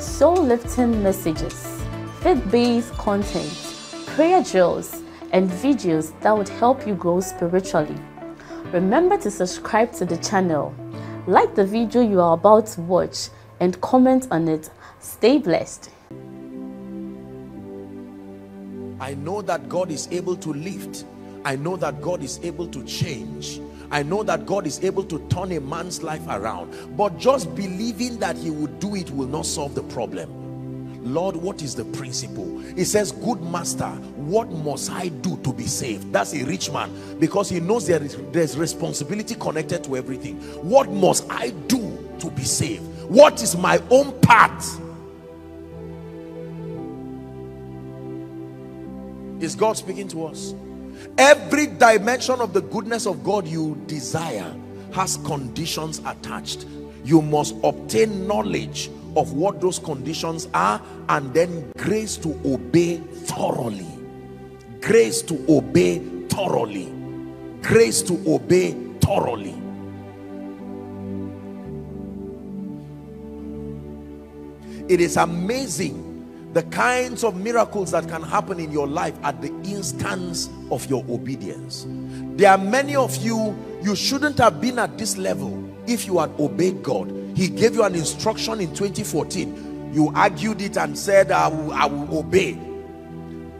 soul-lifting messages, faith-based content, prayer drills, and videos that would help you grow spiritually. Remember to subscribe to the channel, like the video you are about to watch, and comment on it. Stay blessed. I know that God is able to lift. I know that God is able to change. I know that God is able to turn a man's life around. But just believing that he would do it will not solve the problem. Lord, what is the principle? He says, good master, what must I do to be saved? That's a rich man because he knows there is there's responsibility connected to everything. What must I do to be saved? What is my own part? Is God speaking to us? Every dimension of the goodness of God you desire has conditions attached. You must obtain knowledge of what those conditions are and then grace to obey thoroughly. Grace to obey thoroughly. Grace to obey thoroughly. It is amazing the kinds of miracles that can happen in your life at the instance of your obedience. There are many of you, you shouldn't have been at this level if you had obeyed God. He gave you an instruction in 2014. You argued it and said, I will, I will obey.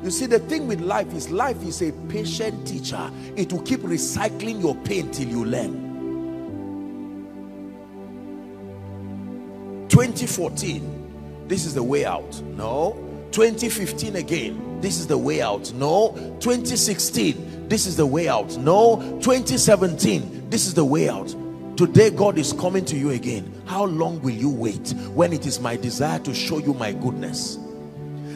You see, the thing with life is life is a patient teacher. It will keep recycling your pain till you learn. 2014, this is the way out. No. 2015 again, this is the way out. No. 2016, this is the way out. No. 2017, this is the way out. Today God is coming to you again. How long will you wait when it is my desire to show you my goodness?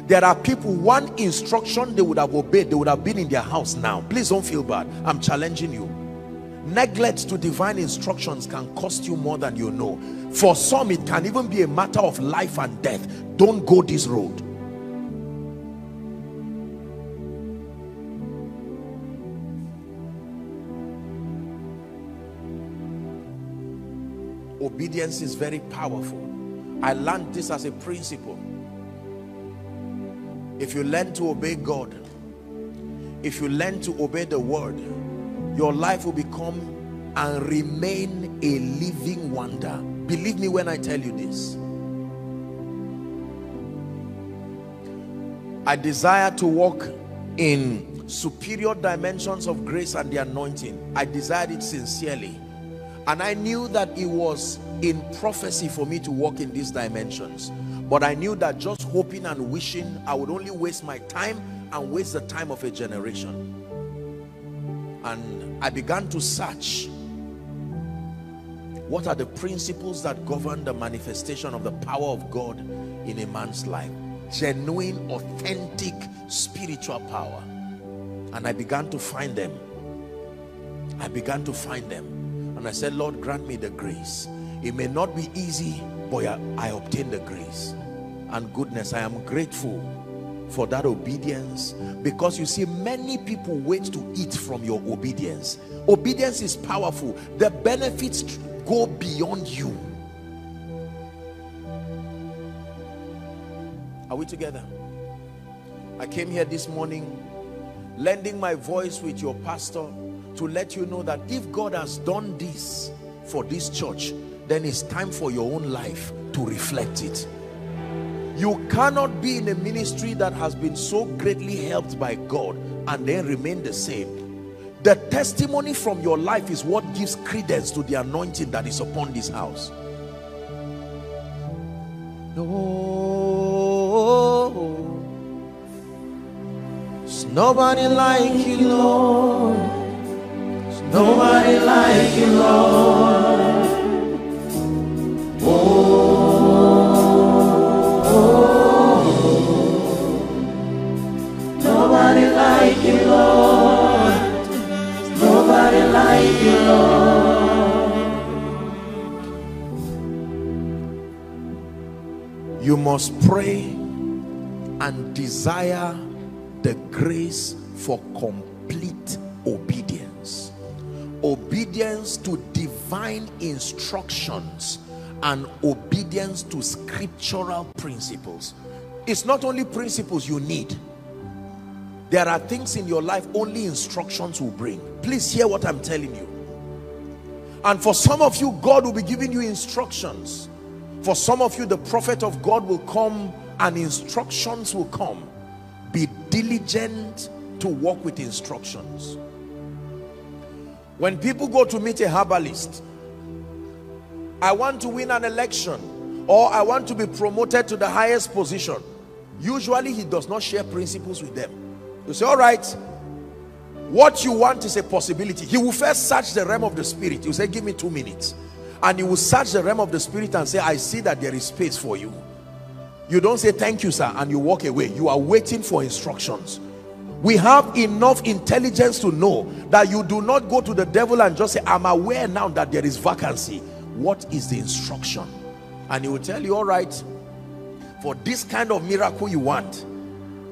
There are people, one instruction they would have obeyed, they would have been in their house now. Please don't feel bad. I'm challenging you. Neglect to divine instructions can cost you more than you know. For some, it can even be a matter of life and death. Don't go this road. obedience is very powerful i learned this as a principle if you learn to obey god if you learn to obey the word your life will become and remain a living wonder. Believe me when i tell you this. I desire to walk in superior dimensions of grace and the anointing. I desired it sincerely. And I knew that it was in prophecy for me to walk in these dimensions. But I knew that just hoping and wishing I would only waste my time and waste the time of a generation and I began to search what are the principles that govern the manifestation of the power of God in a man's life. Genuine authentic spiritual power. And I began to find them. I began to find them. And I said, Lord, grant me the grace. It may not be easy, but I, I obtained the grace. And goodness. I am grateful for that obedience because you see many people wait to eat from your obedience. Obedience is powerful. The benefits go beyond you. Are we together? I came here this morning lending my voice with your pastor to let you know that if God has done this for this church then it's time for your own life to reflect it you cannot be in a ministry that has been so greatly helped by God and then remain the same. The testimony from your life is what gives credence to the anointing that is upon this house. No. It's nobody like you Lord. Nobody like you, Lord. Must pray and desire the grace for complete obedience. Obedience to divine instructions and obedience to scriptural principles. It's not only principles you need. There are things in your life only instructions will bring. Please hear what i'm telling you. And for some of you god will be giving you instructions for some of you the prophet of god will come and instructions will come. Be diligent to walk with instructions. When people go to meet a herbalist i want to win an election or i want to be promoted to the highest position usually he does not share principles with them. You say all right what you want is a possibility. He will first search the realm of the spirit. You say give me two minutes and he will search the realm of the spirit and say i see that there is space for you you don't say thank you sir and you walk away you are waiting for instructions we have enough intelligence to know that you do not go to the devil and just say i'm aware now that there is vacancy what is the instruction and he will tell you all right for this kind of miracle you want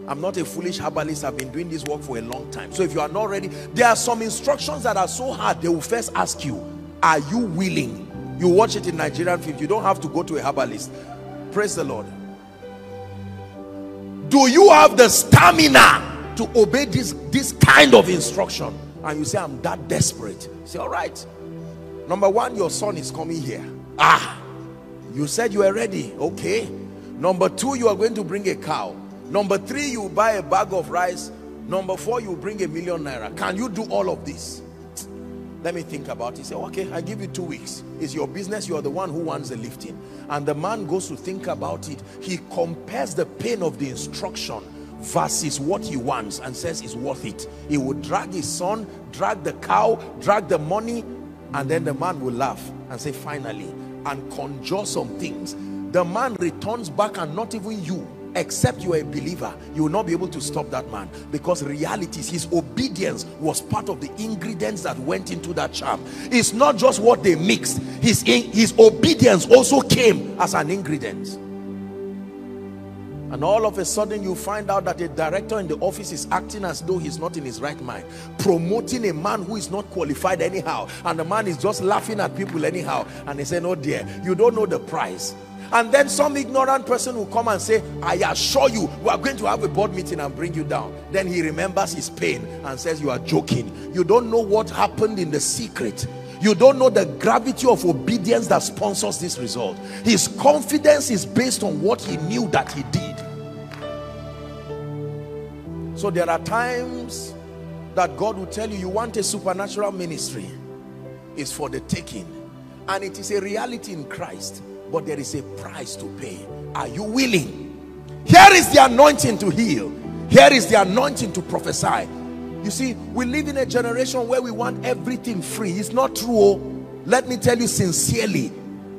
I'm not a foolish herbalist. I've been doing this work for a long time. So if you are not ready, there are some instructions that are so hard. They will first ask you, are you willing? You watch it in Nigerian films. You don't have to go to a herbalist. Praise the Lord. Do you have the stamina to obey this, this kind of instruction? And you say, I'm that desperate. Say, all right. Number one, your son is coming here. Ah, you said you were ready. Okay. Number two, you are going to bring a cow. Number three, you buy a bag of rice. Number four, you bring a million naira. Can you do all of this? Let me think about it. Say, okay, I give you two weeks. It's your business. You are the one who wants the lifting. And the man goes to think about it. He compares the pain of the instruction versus what he wants and says it's worth it. He would drag his son, drag the cow, drag the money, and then the man will laugh and say, finally, and conjure some things. The man returns back and not even you except you are a believer you will not be able to stop that man. Because realities his obedience was part of the ingredients that went into that charm. It's not just what they mixed. His his obedience also came as an ingredient. And all of a sudden you find out that a director in the office is acting as though he's not in his right mind. Promoting a man who is not qualified anyhow. And the man is just laughing at people anyhow. And they say no dear you don't know the price and then some ignorant person will come and say i assure you we are going to have a board meeting and bring you down. Then he remembers his pain and says you are joking. You don't know what happened in the secret. You don't know the gravity of obedience that sponsors this result. His confidence is based on what he knew that he did. So there are times that God will tell you you want a supernatural ministry? Is for the taking. And it is a reality in Christ but there is a price to pay. Are you willing? Here is the anointing to heal. Here is the anointing to prophesy. You see we live in a generation where we want everything free. It's not true oh. let me tell you sincerely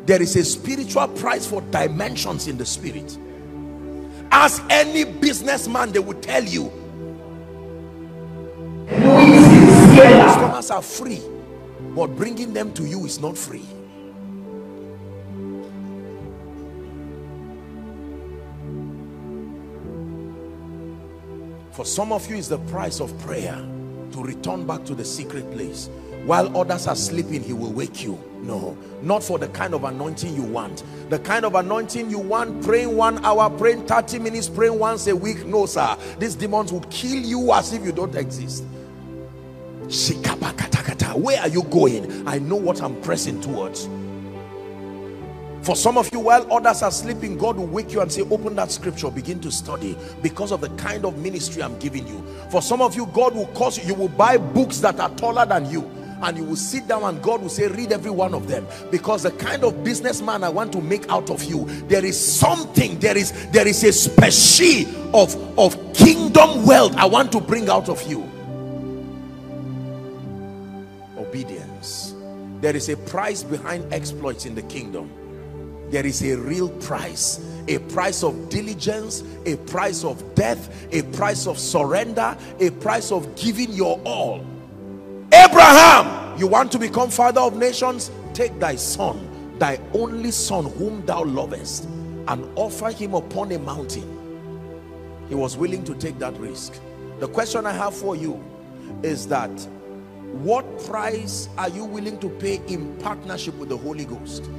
there is a spiritual price for dimensions in the spirit. As any businessman they will tell you customers are free but bringing them to you is not free For some of you is the price of prayer to return back to the secret place. While others are sleeping, he will wake you. No, not for the kind of anointing you want. The kind of anointing you want, praying one hour, praying 30 minutes, praying once a week. No, sir. These demons will kill you as if you don't exist. Where are you going? I know what I'm pressing towards. For some of you, while others are sleeping, God will wake you and say, open that scripture, begin to study because of the kind of ministry I'm giving you. For some of you, God will cause you, you will buy books that are taller than you and you will sit down and God will say, read every one of them because the kind of businessman I want to make out of you, there is something, there is, there is a species of, of kingdom wealth I want to bring out of you. Obedience. There is a price behind exploits in the kingdom there is a real price a price of diligence a price of death a price of surrender a price of giving your all. Abraham you want to become father of nations? Take thy son thy only son whom thou lovest and offer him upon a mountain. He was willing to take that risk. The question i have for you is that what price are you willing to pay in partnership with the holy ghost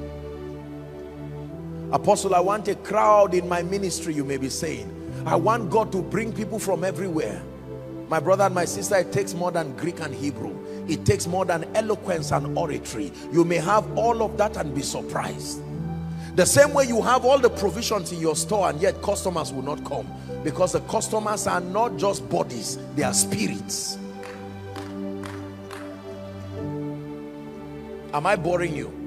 apostle i want a crowd in my ministry you may be saying. I want god to bring people from everywhere. My brother and my sister it takes more than greek and hebrew. It takes more than eloquence and oratory. You may have all of that and be surprised. The same way you have all the provisions in your store and yet customers will not come. Because the customers are not just bodies they are spirits. Am i boring you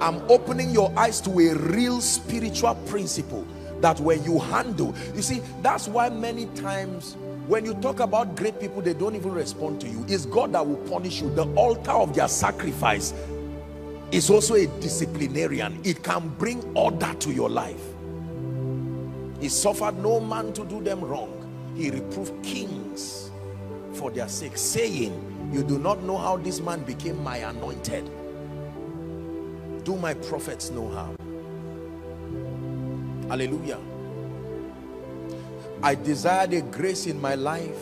i'm opening your eyes to a real spiritual principle that when you handle you see that's why many times when you talk about great people they don't even respond to you. It's god that will punish you. The altar of their sacrifice is also a disciplinarian. It can bring order to your life. He suffered no man to do them wrong. He reproved kings for their sake saying you do not know how this man became my anointed do my prophets know how hallelujah I desired a grace in my life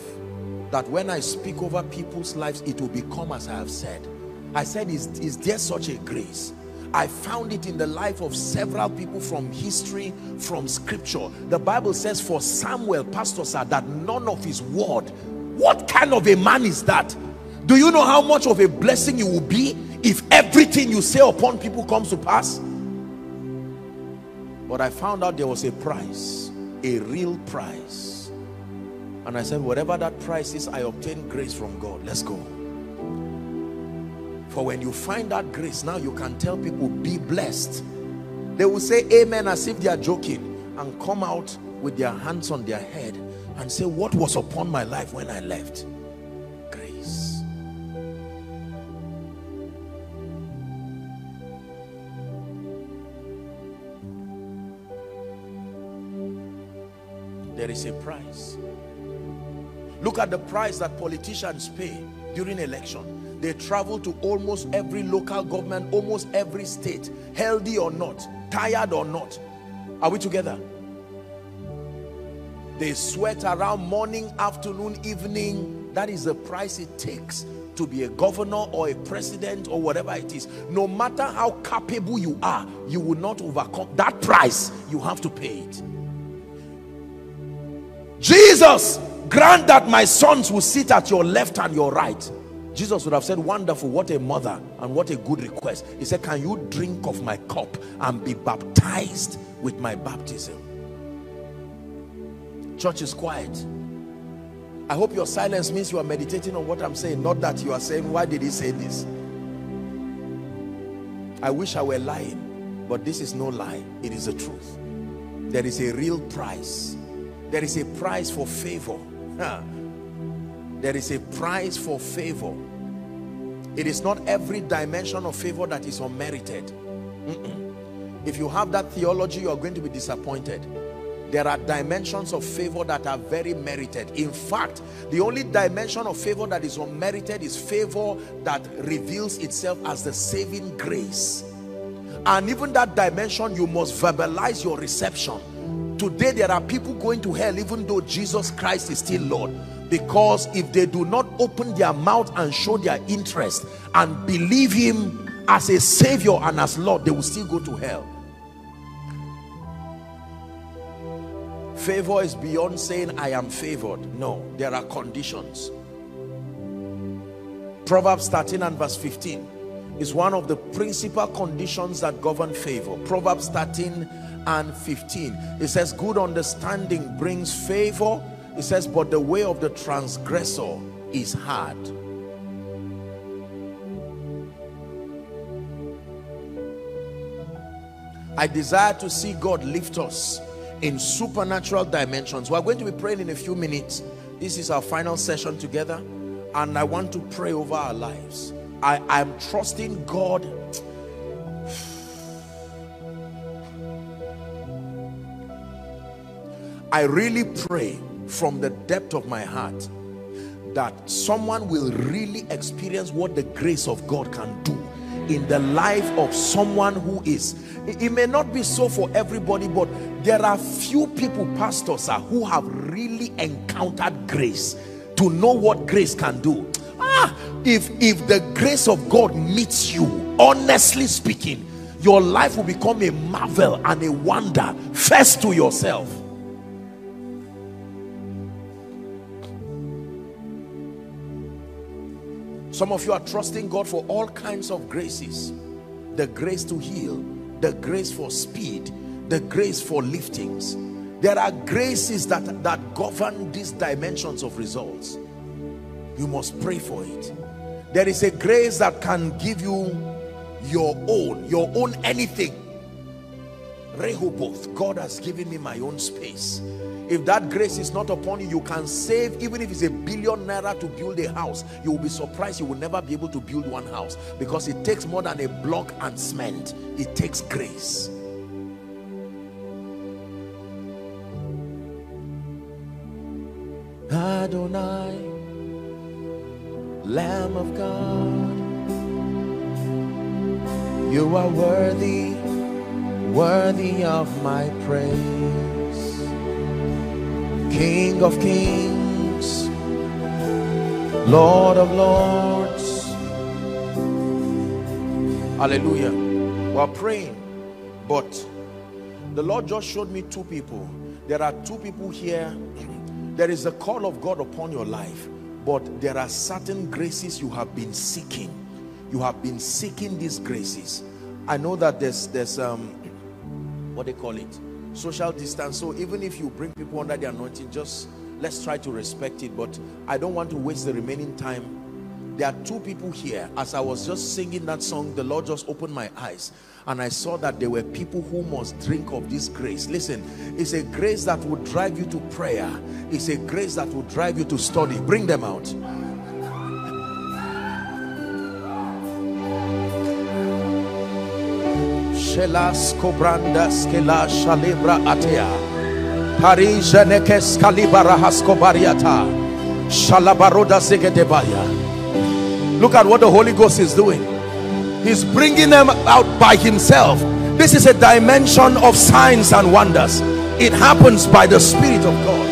that when I speak over people's lives it will become as I have said I said is, is there such a grace I found it in the life of several people from history, from scripture. The Bible says for Samuel, pastor said that none of his word. What kind of a man is that? Do you know how much of a blessing you will be if everything you say upon people comes to pass but I found out there was a price a real price. And I said whatever that price is I obtain grace from God. Let's go. For when you find that grace now you can tell people be blessed. They will say amen as if they are joking and come out with their hands on their head and say what was upon my life when I left there is a price. Look at the price that politicians pay during election. They travel to almost every local government almost every state healthy or not tired or not. Are we together? They sweat around morning afternoon evening. That is the price it takes to be a governor or a president or whatever it is. No matter how capable you are you will not overcome. That price you have to pay it Jesus, grant that my sons will sit at your left and your right. Jesus would have said, wonderful, what a mother and what a good request. He said, can you drink of my cup and be baptized with my baptism? Church is quiet. I hope your silence means you are meditating on what I'm saying, not that you are saying, why did he say this? I wish I were lying, but this is no lie. It is the truth. There is a real price there is a price for favor. There is a price for favor. It is not every dimension of favor that is unmerited. Mm -mm. if you have that theology you are going to be disappointed. There are dimensions of favor that are very merited. In fact the only dimension of favor that is unmerited is favor that reveals itself as the saving grace. And even that dimension you must verbalize your reception today there are people going to hell even though Jesus Christ is still Lord. Because if they do not open their mouth and show their interest and believe him as a savior and as Lord they will still go to hell. Favor is beyond saying I am favored. No there are conditions. Proverbs 13 and verse 15 is one of the principal conditions that govern favor. Proverbs 13 and 15 it says good understanding brings favor. It says but the way of the transgressor is hard. I desire to see God lift us in supernatural dimensions. We're going to be praying in a few minutes. This is our final session together and I want to pray over our lives I am trusting God. I really pray from the depth of my heart that someone will really experience what the grace of God can do in the life of someone who is it may not be so for everybody but there are few people pastors are who have really encountered grace to know what grace can do ah if if the grace of god meets you honestly speaking your life will become a marvel and a wonder first to yourself. Some of you are trusting God for all kinds of graces. The grace to heal the grace for speed the grace for liftings. There are graces that that govern these dimensions of results you must pray for it. There is a grace that can give you your own your own anything. Rehoboth God has given me my own space. If that grace is not upon you you can save even if it's a billion naira to build a house you will be surprised you will never be able to build one house. Because it takes more than a block and cement. It takes grace. Adonai Lamb of God you are worthy, worthy of my praise. King of kings, Lord of lords. Hallelujah. We're praying, but the Lord just showed me two people. There are two people here. There is a call of God upon your life, but there are certain graces you have been seeking. You have been seeking these graces. I know that there's there's um what they call it? Social distance. So even if you bring people under the anointing just let's try to respect it. But i don't want to waste the remaining time. There are two people here. As i was just singing that song the lord just opened my eyes and i saw that there were people who must drink of this grace. Listen it's a grace that would drive you to prayer. It's a grace that would drive you to study. Bring them out. Shelas cobrandas que la shalibra atea. Parija nekes kalibara haskobariata. Shalabaroda zegedebaya. Look at what the Holy Ghost is doing he's bringing them out by himself. This is a dimension of signs and wonders. It happens by the Spirit of God.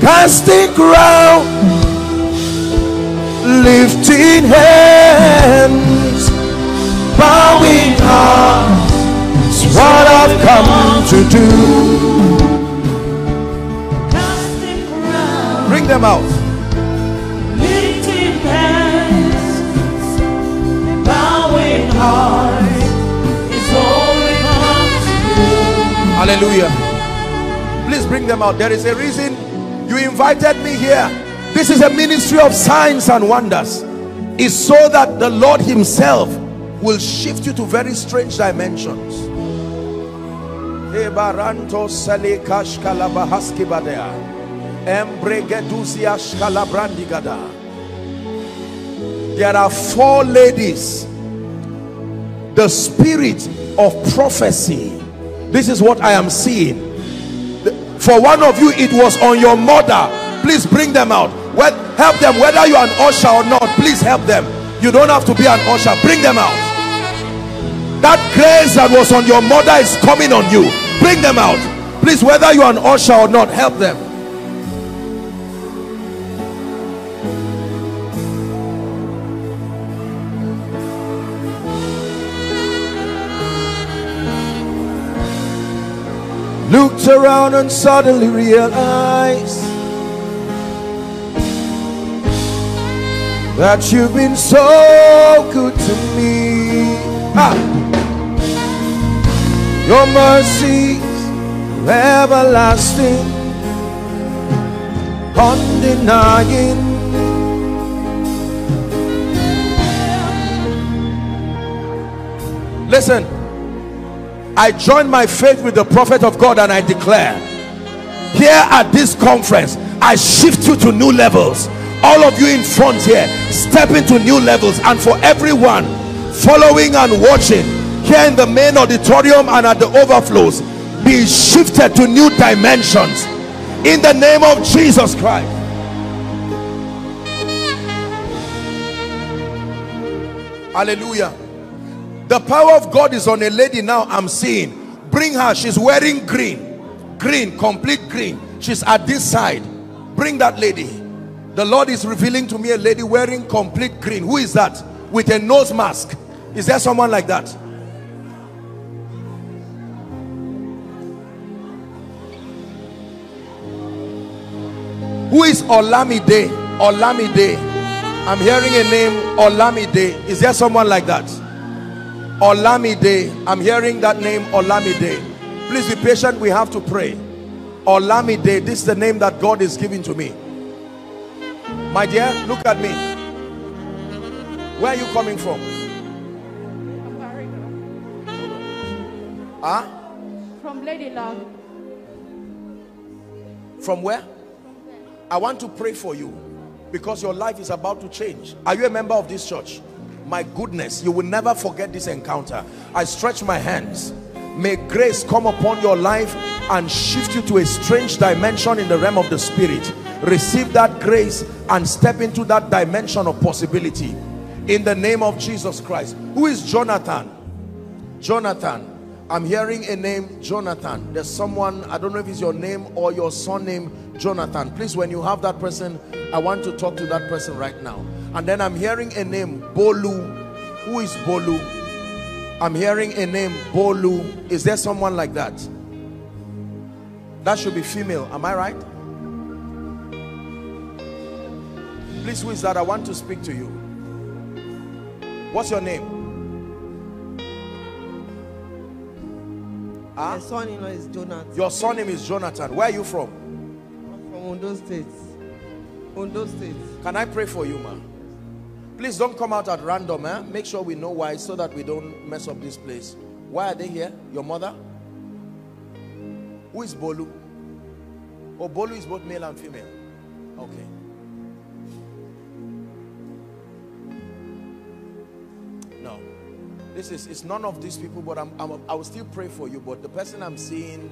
Casting crown lifting hands bowing hearts what I've come to do bring them out. Lifting hands bowing is all we come to do. Hallelujah. Please bring them out. There is a reason you invited me here. This is a ministry of signs and wonders. Is so that the Lord himself will shift you to very strange dimensions there are four ladies. The spirit of prophecy. This is what I am seeing. For one of you it was on your mother. Please bring them out. Help them whether you're an usher or not please help them. You don't have to be an usher. Bring them out. That grace that was on your mother is coming on you. Bring them out. Please whether you're an usher or not help them looked around and suddenly realized that you've been so good to me. Ah. Your mercies everlasting, undenying. Listen. I join my faith with the prophet of God and I declare here at this conference I shift you to new levels all of you in front here step into new levels and for everyone following and watching here in the main auditorium and at the overflows be shifted to new dimensions in the name of Jesus Christ. Hallelujah. The power of God is on a lady now. I'm seeing. Bring her. She's wearing green. Green, complete green. She's at this side. Bring that lady. The Lord is revealing to me a lady wearing complete green. Who is that? With a nose mask. Is there someone like that? Who is Olamide? Olamide. I'm hearing a name Olamide. Is there someone like that? Olamide. I'm hearing that name Olamide. Please be patient. We have to pray. Olamide. This is the name that God is giving to me. My dear, look at me. Where are you coming from? Huh? From Lady Love. From where? From I want to pray for you because your life is about to change. Are you a member of this church? My goodness, you will never forget this encounter. I stretch my hands. May grace come upon your life and shift you to a strange dimension in the realm of the spirit. Receive that grace and step into that dimension of possibility. In the name of Jesus Christ. Who is Jonathan? Jonathan. I'm hearing a name, Jonathan. There's someone, I don't know if it's your name or your surname, Jonathan. Please, when you have that person, I want to talk to that person right now. And then I'm hearing a name, Bolu. Who is Bolu? I'm hearing a name, Bolu. Is there someone like that? That should be female. Am I right? Please, who is that? I want to speak to you. What's your name? My son-in-law is Jonathan. Your surname is Jonathan. Where are you from? I'm from Ondo State. Ondo State. Can I pray for you, ma? Please don't come out at random, eh? Make sure we know why so that we don't mess up this place. Why are they here? Your mother? Who is Bolu? Oh, Bolu is both male and female. Okay. No. This is it's none of these people, but I'm, I'm I will still pray for you. But the person I'm seeing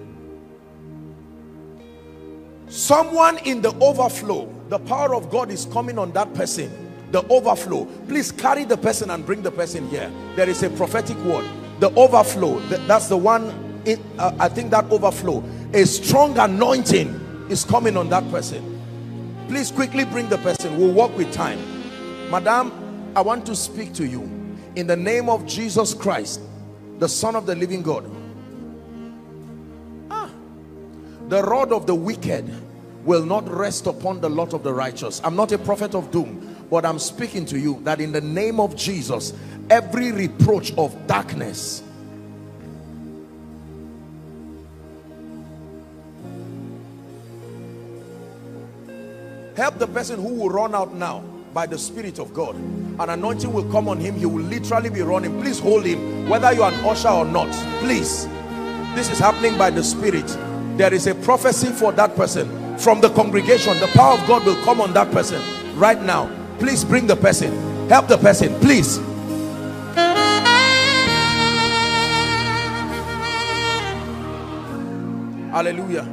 someone in the overflow the power of God is coming on that person the overflow. Please carry the person and bring the person here. There is a prophetic word. The overflow. That's the one it, uh, I think that overflow. A strong anointing is coming on that person. Please quickly bring the person. We'll walk with time. Madam I want to speak to you. In the name of Jesus Christ the son of the living God. Ah, the rod of the wicked will not rest upon the lot of the righteous. I'm not a prophet of doom but i'm speaking to you that in the name of jesus every reproach of darkness help the person who will run out now by the spirit of god. An anointing will come on him. He will literally be running. Please hold him whether you're an usher or not. Please. This is happening by the spirit. There is a prophecy for that person. From the congregation the power of God will come on that person right now please bring the person help the person please hallelujah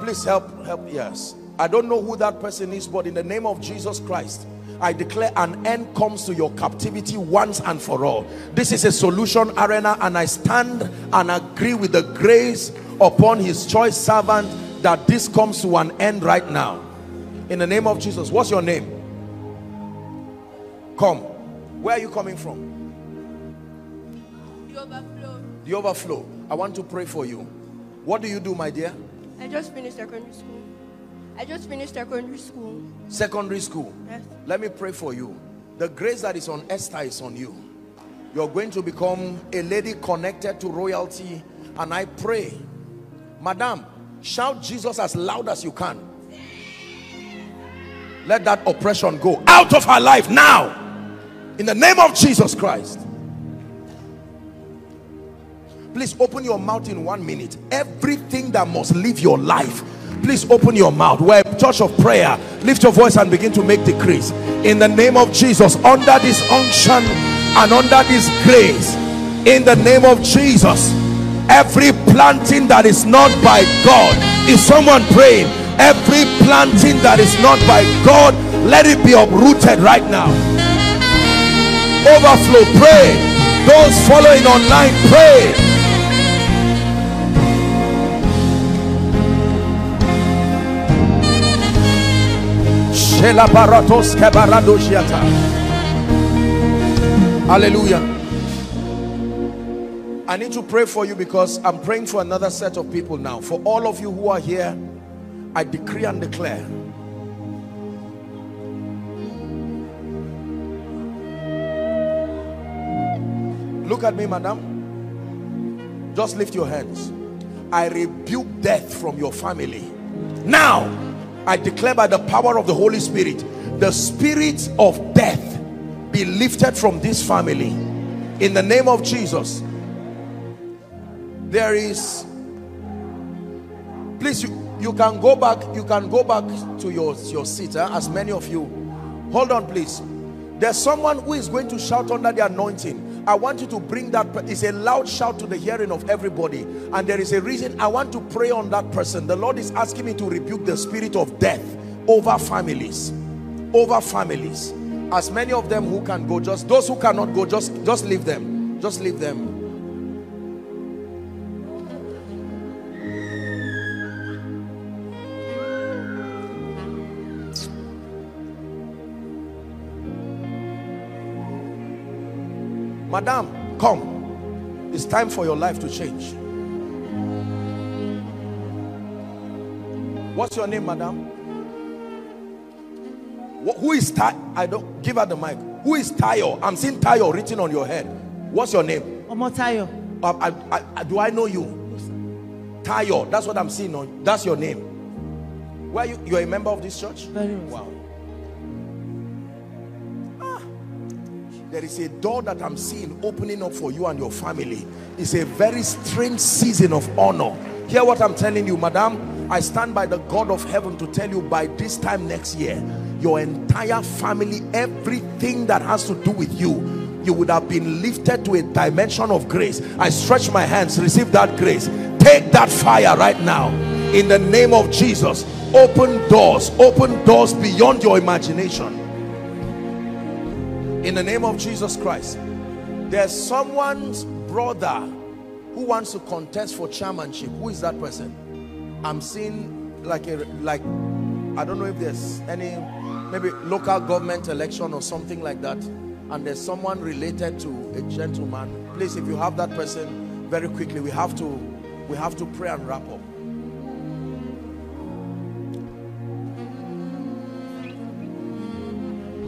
please help help yes I don't know who that person is but in the name of Jesus Christ I declare an end comes to your captivity once and for all. This is a solution arena and I stand and agree with the grace upon his choice servant that this comes to an end right now. In the name of Jesus. What's your name? Come. Where are you coming from? The overflow. The overflow. I want to pray for you. What do you do, my dear? I just finished secondary school. I just finished secondary school. Secondary school. Yes. Let me pray for you. The grace that is on Esther is on you. You're going to become a lady connected to royalty. And I pray, Madam, shout Jesus as loud as you can. Let that oppression go out of her life now. In the name of Jesus Christ. Please open your mouth in one minute. Everything that must leave your life please open your mouth we're a church of prayer lift your voice and begin to make decrees in the name of jesus under this unction and under this grace in the name of jesus every planting that is not by God is someone praying every planting that is not by God let it be uprooted right now overflow pray those following online pray Hallelujah. I need to pray for you because I'm praying for another set of people now. For all of you who are here, I decree and declare Look at me, madam. Just lift your hands. I rebuke death from your family. Now, I declare by the power of the Holy Spirit, the spirit of death be lifted from this family. In the name of Jesus, there is please you you can go back you can go back to your your seat eh? as many of you. Hold on please. There's someone who is going to shout under the anointing. I want you to bring that it's a loud shout to the hearing of everybody. And there is a reason i want to pray on that person. The lord is asking me to rebuke the spirit of death over families over families. As many of them who can go just those who cannot go just just leave them just leave them Madam, come. It's time for your life to change. What's your name, madam? Who is Ty? I don't give her the mic. Who is Tayo? I'm seeing Tayo written on your head. What's your name? Omotayo. Uh, I, I, I, do I know you? Tayo. That's what I'm seeing on. That's your name. Where you? You're a member of this church? Very well. Wow. There is a door that I'm seeing opening up for you and your family. It's a very strange season of honor. Hear what I'm telling you, madam. I stand by the God of heaven to tell you by this time next year, your entire family, everything that has to do with you, you would have been lifted to a dimension of grace. I stretch my hands, receive that grace. Take that fire right now. In the name of Jesus, open doors, open doors beyond your imagination in the name of Jesus Christ there's someone's brother who wants to contest for chairmanship. Who is that person? I'm seeing like a like I don't know if there's any maybe local government election or something like that. And there's someone related to a gentleman. Please if you have that person very quickly we have to we have to pray and wrap up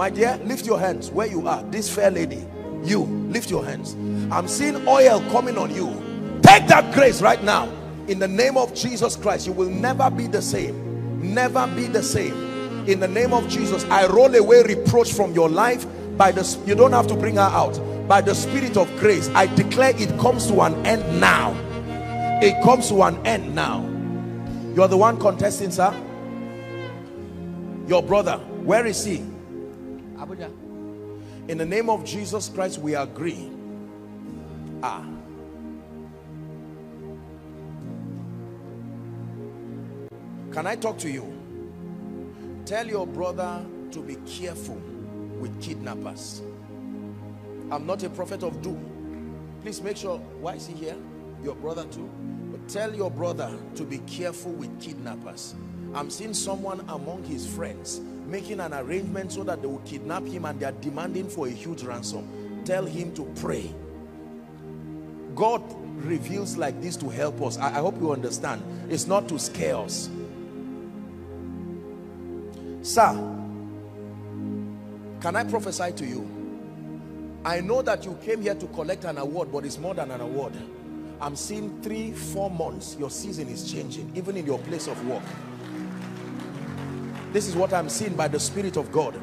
my dear lift your hands where you are. This fair lady you lift your hands. I'm seeing oil coming on you. Take that grace right now. In the name of jesus christ you will never be the same. Never be the same. In the name of jesus i roll away reproach from your life by the you don't have to bring her out. By the spirit of grace i declare it comes to an end now. It comes to an end now. You're the one contesting sir. Your brother where is he Abuja. In the name of Jesus Christ, we agree. Ah. Can I talk to you? Tell your brother to be careful with kidnappers. I'm not a prophet of doom. Please make sure, why is he here? Your brother too. But tell your brother to be careful with kidnappers. I'm seeing someone among his friends making an arrangement so that they will kidnap him and they are demanding for a huge ransom. Tell him to pray. God reveals like this to help us. I, I hope you understand. It's not to scare us. Sir can I prophesy to you? I know that you came here to collect an award but it's more than an award. I'm seeing three four months your season is changing even in your place of work this is what I'm seeing by the Spirit of God.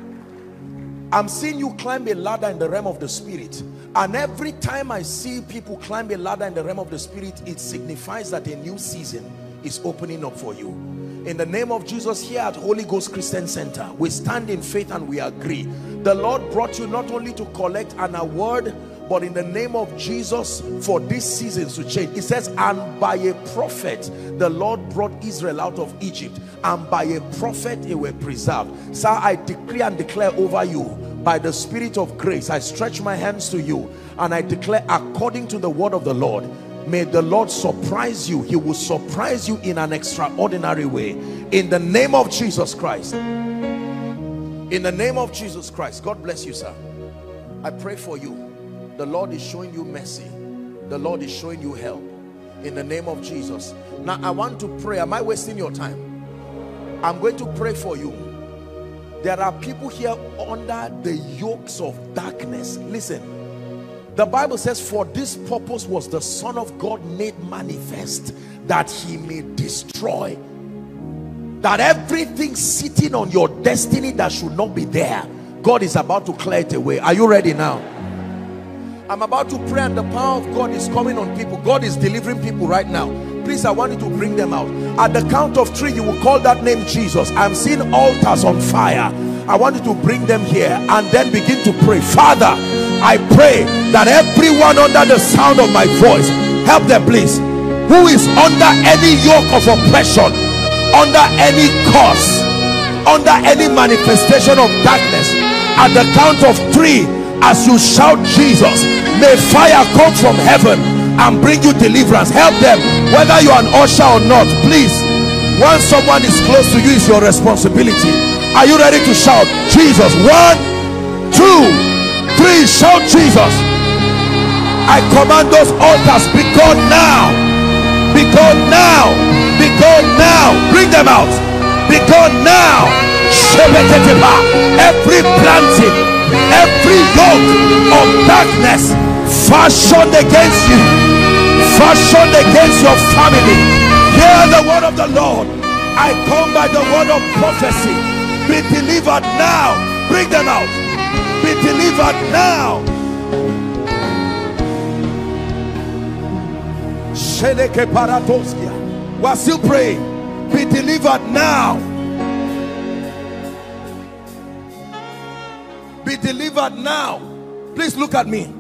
I'm seeing you climb a ladder in the realm of the Spirit. And every time I see people climb a ladder in the realm of the Spirit, it signifies that a new season is opening up for you. In the name of Jesus here at Holy Ghost Christian Center, we stand in faith and we agree. The Lord brought you not only to collect an award, But in the name of Jesus, for this season to change, it says, and by a prophet, the Lord brought Israel out of Egypt, and by a prophet they were preserved. Sir, I decree and declare over you, by the spirit of grace, I stretch my hands to you, and I declare according to the word of the Lord, may the Lord surprise you. He will surprise you in an extraordinary way. In the name of Jesus Christ. In the name of Jesus Christ. God bless you, sir. I pray for you the Lord is showing you mercy. The Lord is showing you help. In the name of Jesus. Now I want to pray. Am I wasting your time? I'm going to pray for you. There are people here under the yokes of darkness. Listen. The Bible says, for this purpose was the Son of God made manifest that he may destroy. That everything sitting on your destiny that should not be there, God is about to clear it away. Are you ready now? I'm about to pray and the power of God is coming on people. God is delivering people right now. Please, I want you to bring them out. At the count of three, you will call that name Jesus. I'm seeing altars on fire. I want you to bring them here and then begin to pray. Father, I pray that everyone under the sound of my voice, help them please, who is under any yoke of oppression, under any curse, under any manifestation of darkness, at the count of three, as you shout Jesus may fire come from heaven and bring you deliverance. Help them whether you're an usher or not please. Once someone is close to you is your responsibility. Are you ready to shout Jesus? One two three shout Jesus. I command those altars be gone now. Be gone now. Be gone now. Bring them out. Be gone now. Every planting every yoke of darkness fashioned against you fashioned against your family. Hear the word of the lord. I come by the word of prophecy. Be delivered now. Bring them out. Be delivered now. We're still praying be delivered now be delivered now. Please look at me.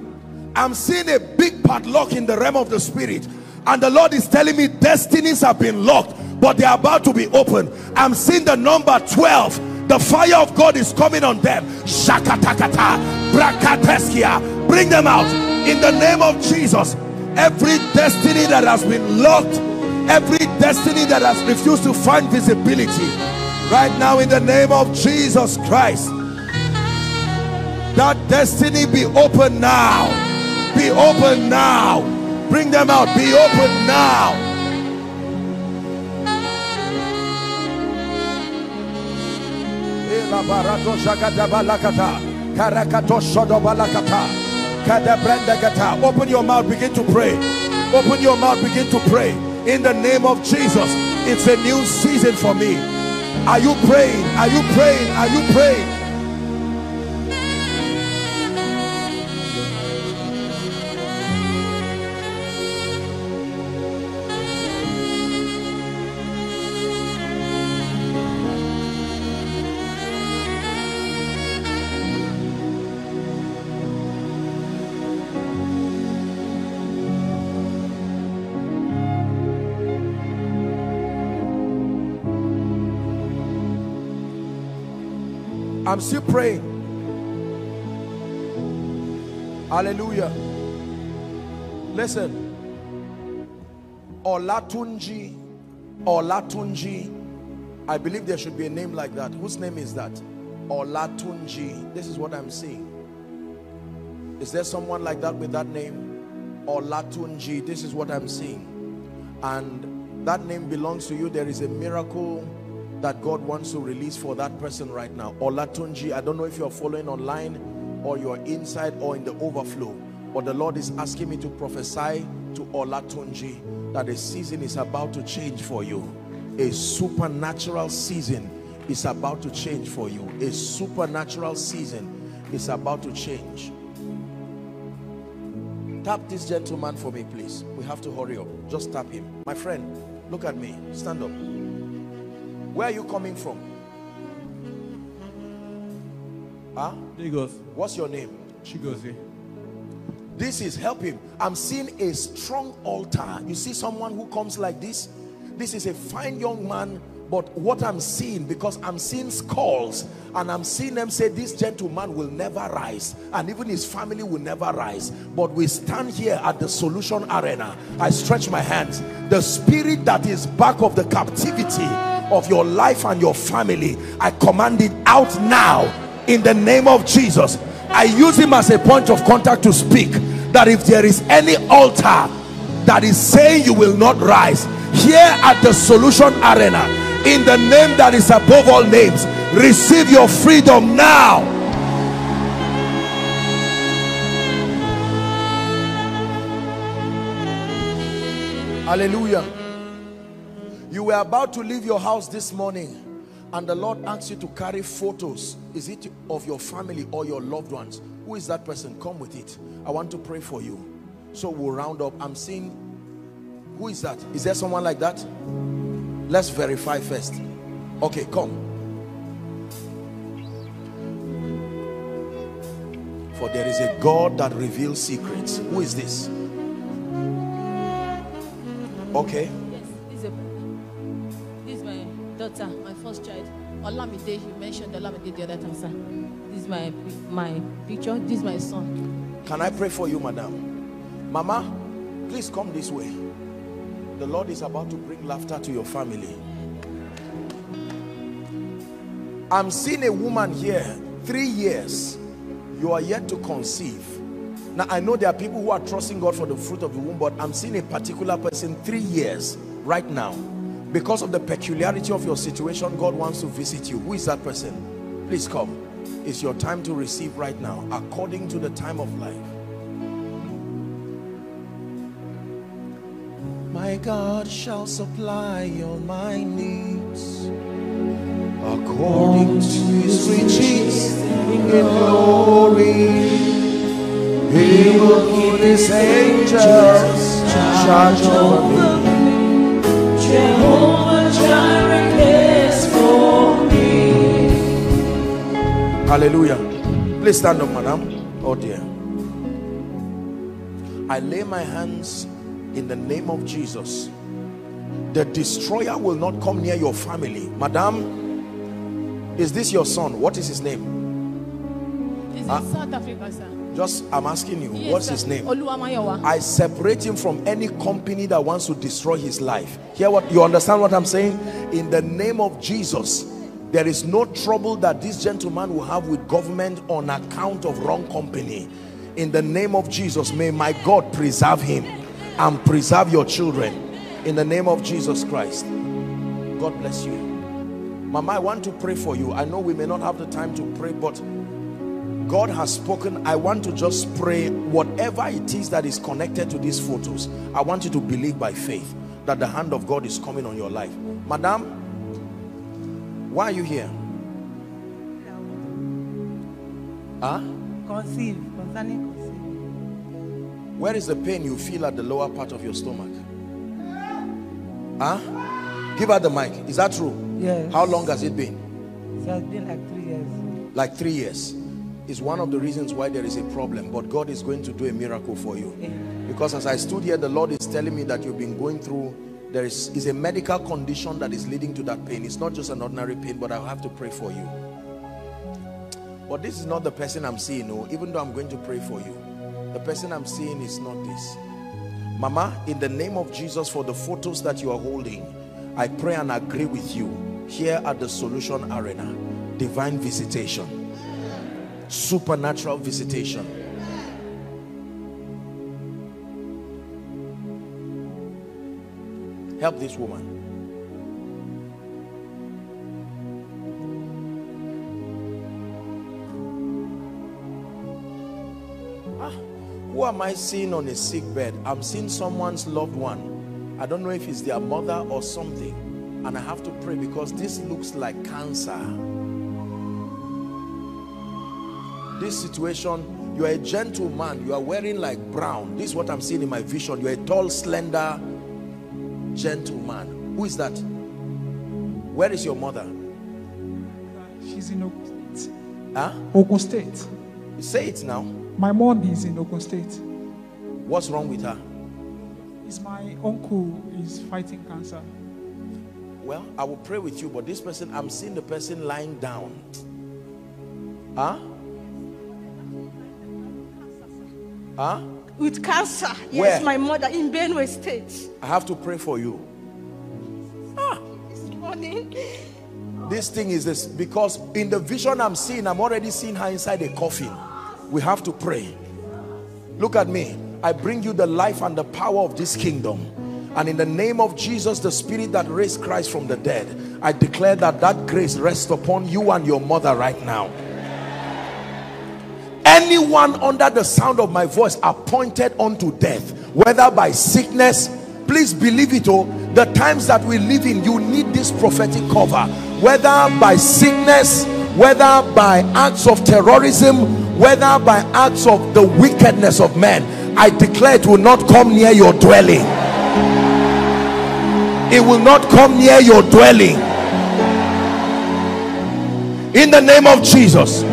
I'm seeing a big padlock in the realm of the spirit and the lord is telling me destinies have been locked but they are about to be opened. I'm seeing the number 12 the fire of god is coming on them. Shakatakata brakateskia. Bring them out. In the name of jesus every destiny that has been locked every destiny that has refused to find visibility right now in the name of jesus christ that destiny be open now. Be open now. Bring them out. Be open now. Open your mouth. Begin to pray. Open your mouth. Begin to pray. In the name of jesus it's a new season for me. Are you praying? Are you praying? Are you praying I'm still praying. Hallelujah. Listen. Olatunji. Olatunji. I believe there should be a name like that. Whose name is that? Olatunji. This is what I'm seeing. Is there someone like that with that name? Olatunji. This is what I'm seeing. And that name belongs to you. There is a miracle that God wants to release for that person right now. Olatunji, I don't know if you're following online or you're inside or in the overflow, but the Lord is asking me to prophesy to Olatunji that a season is about to change for you. A supernatural season is about to change for you. A supernatural season is about to change. Tap this gentleman for me, please. We have to hurry up. Just tap him. My friend, look at me. Stand up. Where are you coming from? Huh? Lagos. What's your name? Chigozie. This is help him. I'm seeing a strong altar. You see someone who comes like this? This is a fine young man but what I'm seeing, because I'm seeing skulls and I'm seeing them say this gentleman will never rise and even his family will never rise. But we stand here at the solution arena. I stretch my hands. The spirit that is back of the captivity of your life and your family, I command it out now in the name of Jesus. I use him as a point of contact to speak that if there is any altar that is saying you will not rise here at the solution arena in the name that is above all names receive your freedom now. Hallelujah you were about to leave your house this morning and the Lord asks you to carry photos is it of your family or your loved ones who is that person come with it I want to pray for you so we'll round up I'm seeing who is that is there someone like that Let's verify first. Okay, come. For there is a God that reveals secrets. Who is this? Okay. Daughter, my first child. Olamide, you mentioned Olamide the other time, sir. This is my my picture. This is my son. Can I pray for you, madam? Mama, please come this way. The Lord is about to bring laughter to your family. I'm seeing a woman here, three years. You are yet to conceive. Now, I know there are people who are trusting God for the fruit of the womb, but I'm seeing a particular person, three years, right now. Because of the peculiarity of your situation, God wants to visit you. Who is that person? Please come. It's your time to receive right now, according to the time of life. My God shall supply all my needs according to his riches in glory. He will keep his angels charge over me. Hallelujah. Please stand up, madam. Oh dear. I lay my hands in the name of Jesus the destroyer will not come near your family madam is this your son what is his name This is Ah. South Africa, sir. Just i'm asking you Yes, what's sir. his name? I separate him from any company that wants to destroy his life. Hear what you understand what i'm saying? In the name of jesus there is no trouble that this gentleman will have with government on account of wrong company. In the name of jesus may my god preserve him and preserve your children. In the name of jesus christ. God bless you. Mama i want to pray for you. I know we may not have the time to pray but God has spoken. I want to just pray whatever it is that is connected to these photos. I want you to believe by faith that the hand of God is coming on your life. Madam, why are you here? Huh? Conceive, concerning conceive. Where is the pain you feel at the lower part of your stomach? Huh? Give her the mic. Is that true? Yes. How long has it been? It has been like three years. Like three years. Is one of the reasons why there is a problem. But God is going to do a miracle for you. Because as I stood here, the Lord is telling me that you've been going through, there is, is a medical condition that is leading to that pain. It's not just an ordinary pain, but I'll have to pray for you. But this is not the person I'm seeing, no, even though I'm going to pray for you. The person I'm seeing is not this. Mama, in the name of Jesus, for the photos that you are holding, I pray and agree with you here at the Solution Arena. Divine visitation, supernatural visitation. Help this woman. Ah, who am I seeing on a sick bed? I'm seeing someone's loved one. I don't know if it's their mother or something. And I have to pray because this looks like cancer. This situation, you are a gentleman. You are wearing like brown. This is what I'm seeing in my vision. You're a tall, slender gentleman. Who is that? Where is your mother? She's in Ogun State. Huh? Ogun State. Say it now. My mom is in Ogun State. What's wrong with her? Is my uncle is fighting cancer. Well, I will pray with you, but this person, I'm seeing the person lying down. Huh? Huh? With cancer. Where? Yes, my mother in Benue State. I have to pray for you. Ah, this morning. This thing is this because in the vision I'm seeing, I'm already seeing her inside a coffin. We have to pray. Look at me. I bring you the life and the power of this kingdom. And in the name of Jesus, the spirit that raised Christ from the dead, I declare that that grace rests upon you and your mother right now. Anyone under the sound of my voice appointed unto death, whether by sickness, please believe it oh, the times that we live in, you need this prophetic cover, whether by sickness, whether by acts of terrorism, whether by acts of the wickedness of men. I declare it will not come near your dwelling. It will not come near your dwelling. In the name of Jesus.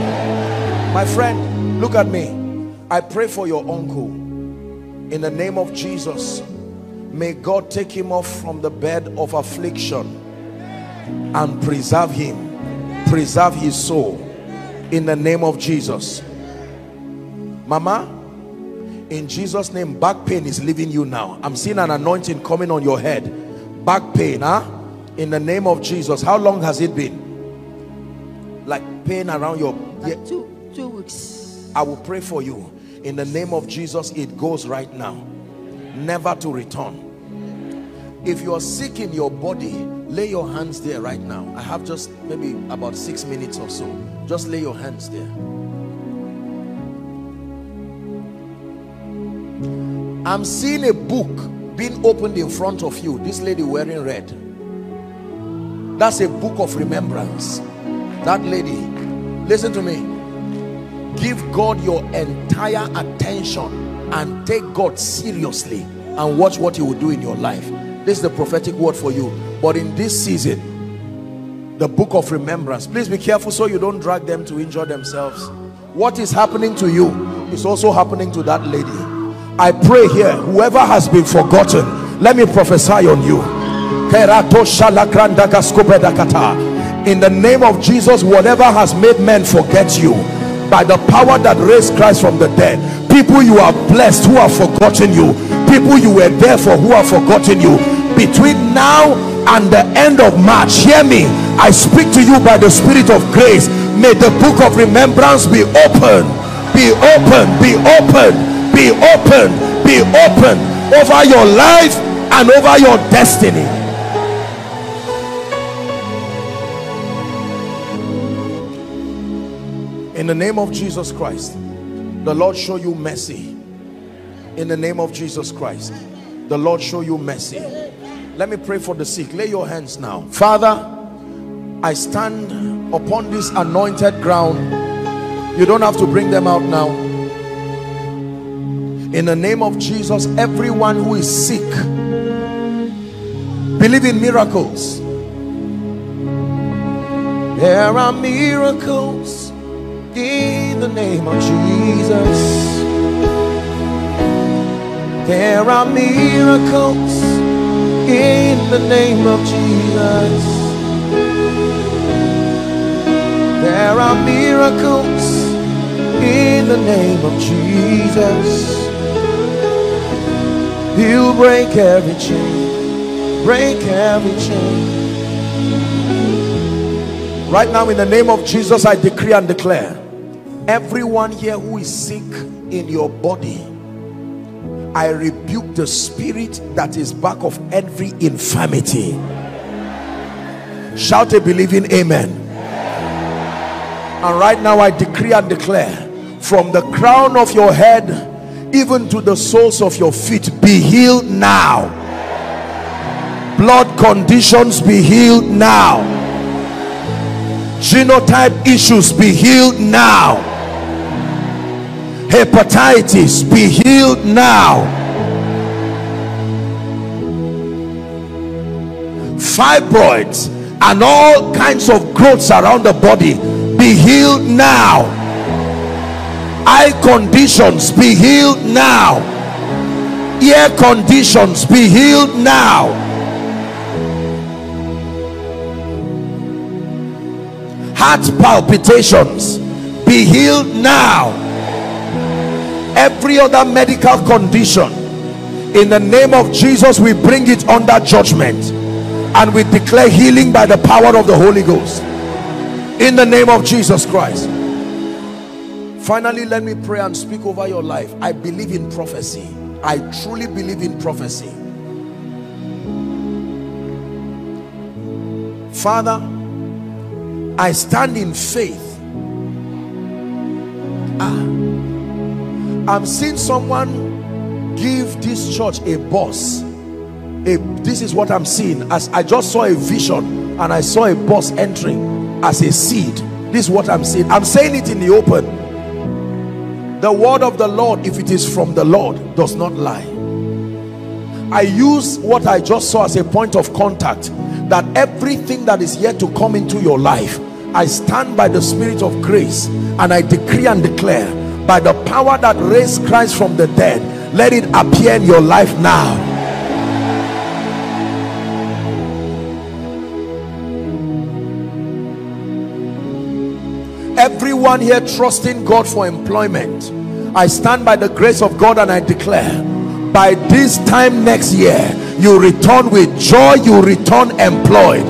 My friend, look at me. I pray for your uncle. In the name of Jesus, may God take him off from the bed of affliction and preserve him, preserve his soul. In the name of Jesus. Mama, in Jesus' name, back pain is leaving you now. I'm seeing an anointing coming on your head. Back pain, huh? In the name of Jesus. How long has it been? Like pain around your Like two two weeks. I will pray for you. In the name of Jesus it goes right now. Never to return. If you are sick in your body lay your hands there right now. I have just maybe about six minutes or so. Just lay your hands there. I'm seeing a book being opened in front of you. This lady wearing red. That's a book of remembrance. That lady listen to me give God your entire attention and take God seriously and watch what he will do in your life. This is the prophetic word for you. But in this season the book of remembrance please be careful so you don't drag them to injure themselves. What is happening to you is also happening to that lady. I pray here whoever has been forgotten let me prophesy on you. In the name of Jesus whatever has made men forget you by the power that raised Christ from the dead people you are blessed who have forgotten you people you were there for who have forgotten you between now and the end of March hear me I speak to you by the spirit of grace. May the book of remembrance be open be open be open be open be open over your life and over your destiny in the name of Jesus Christ the Lord show you mercy. In the name of Jesus Christ the Lord show you mercy. Let me pray for the sick. Lay your hands now. Father I stand upon this anointed ground. You don't have to bring them out now. In the name of Jesus everyone who is sick believe in miracles. There are miracles in the name of Jesus. There are miracles in the name of Jesus. There are miracles in the name of Jesus. He'll break every chain break every chain. Right now in the name of Jesus I decree and declare everyone here who is sick in your body I rebuke the spirit that is back of every infirmity. Shout a believing amen. And right now I decree and declare from the crown of your head even to the soles of your feet be healed now. Blood conditions be healed now. Genotype issues be healed now hepatitis be healed now. Fibroids and all kinds of growths around the body be healed now. Eye conditions be healed now. Ear conditions be healed now. Heart palpitations be healed now every other medical condition. In the name of Jesus we bring it under judgment. And we declare healing by the power of the Holy Ghost. In the name of Jesus Christ. Finally let me pray and speak over your life. I believe in prophecy. I truly believe in prophecy. Father I stand in faith. Ah, I'm seeing someone give this church a boss. A, this is what I'm seeing. As I just saw a vision and I saw a boss entering as a seed this is what I'm seeing. I'm saying it in the open. The word of the Lord if it is from the Lord does not lie. I use what I just saw as a point of contact that everything that is yet to come into your life I stand by the spirit of grace and I decree and declare power that raised Christ from the dead let it appear in your life now. Everyone here trusting God for employment I stand by the grace of God and I declare by this time next year you return with joy you return employed.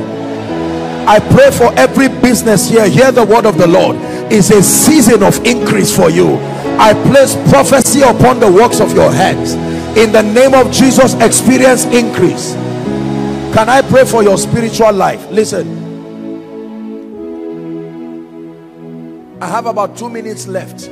I pray for every business here. Hear the word of the Lord. Is a season of increase for you I place prophecy upon the works of your hands. In the name of Jesus experience increase. Can I pray for your spiritual life? Listen. I have about two minutes left.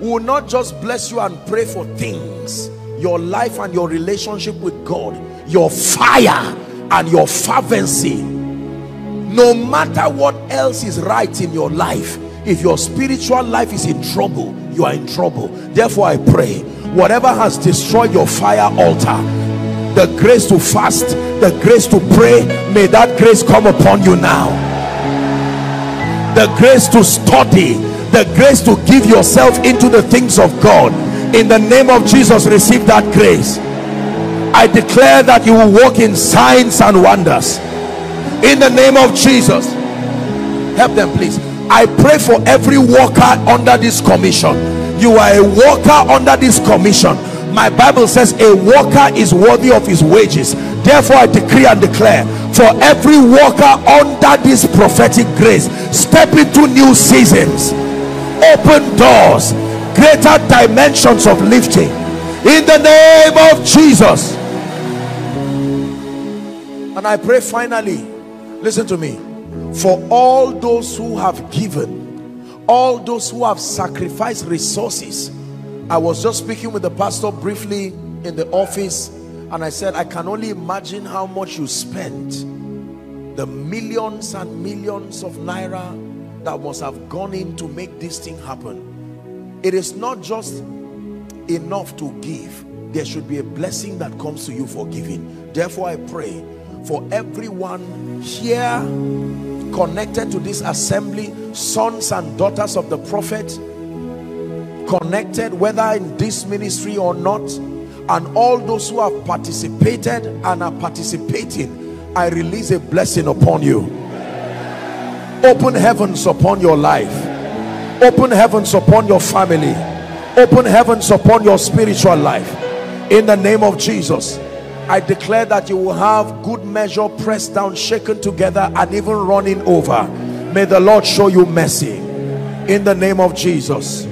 We will not just bless you and pray for things. Your life and your relationship with God your fire and your fervency. No matter what else is right in your life if your spiritual life is in trouble you are in trouble. Therefore i pray whatever has destroyed your fire altar the grace to fast the grace to pray may that grace come upon you now. The grace to study the grace to give yourself into the things of god. In the name of jesus receive that grace. I declare that you will walk in signs and wonders. In the name of Jesus help them please I pray for every worker under this commission. You are a worker under this commission. My Bible says a worker is worthy of his wages. Therefore I decree and declare for every worker under this prophetic grace step into new seasons. Open doors. Greater dimensions of lifting. In the name of Jesus. And I pray finally listen to me for all those who have given all those who have sacrificed resources I was just speaking with the pastor briefly in the office and I said I can only imagine how much you spent. The millions and millions of naira that must have gone in to make this thing happen. It is not just enough to give. There should be a blessing that comes to you for giving. Therefore I pray for everyone here connected to this assembly sons and daughters of the prophet connected whether in this ministry or not and all those who have participated and are participating I release a blessing upon you. Open heavens upon your life. Open heavens upon your family. Open heavens upon your spiritual life. In the name of Jesus I declare that you will have good measure pressed down shaken together and even running over. May the Lord show you mercy. In the name of Jesus.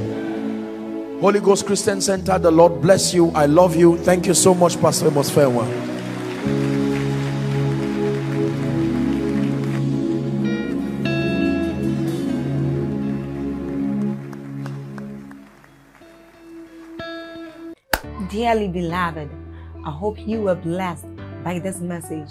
Holy Ghost Christian Center the Lord bless you. I love you. Thank you so much Pastor Amos Farewell Dearly beloved I hope you were blessed by this message.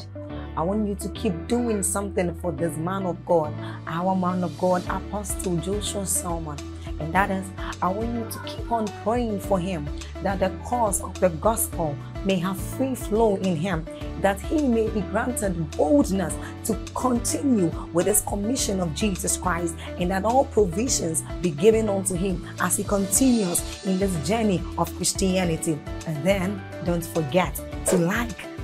I want you to keep doing something for this man of God, our man of God, Apostle Joshua Selman. And that is, I want you to keep on praying for him that the cause of the gospel may have free flow in him that he may be granted boldness to continue with his commission of Jesus Christ, and that all provisions be given unto him as he continues in this journey of Christianity. And then don't forget to like